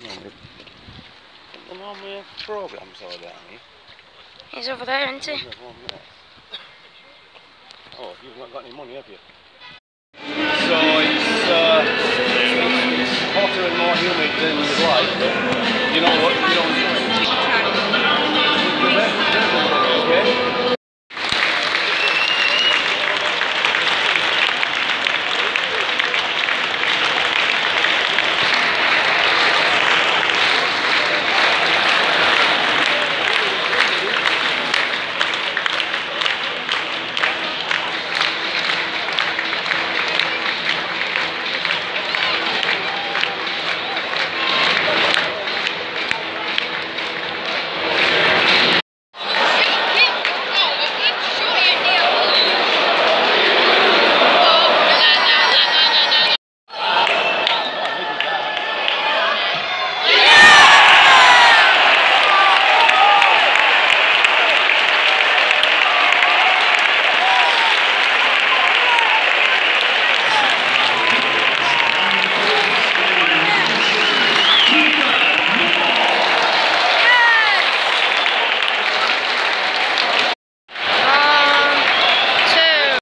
The one with programs all down here. He's over there, isn't he? Oh, you've not got any money, have you? So it's, uh, it's hotter and more humid than you'd like, but